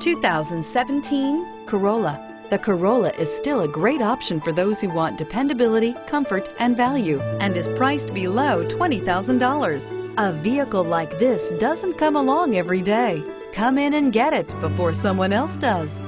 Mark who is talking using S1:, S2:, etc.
S1: 2017 Corolla. The Corolla is still a great option for those who want dependability, comfort, and value, and is priced below $20,000. A vehicle like this doesn't come along every day. Come in and get it before someone else does.